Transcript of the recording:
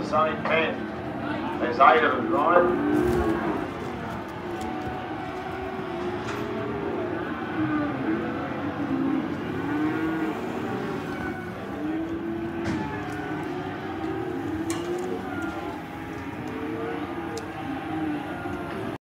the same pen as eight of them.